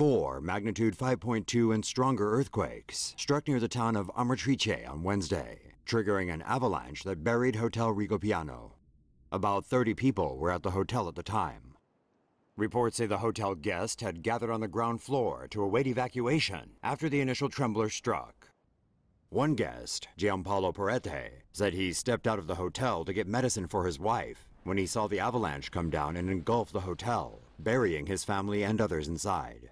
Four magnitude 5.2 and stronger earthquakes struck near the town of Amatrice on Wednesday, triggering an avalanche that buried Hotel Rigopiano. About 30 people were at the hotel at the time. Reports say the hotel guest had gathered on the ground floor to await evacuation after the initial trembler struck. One guest, Giampaolo Parete, said he stepped out of the hotel to get medicine for his wife when he saw the avalanche come down and engulf the hotel, burying his family and others inside.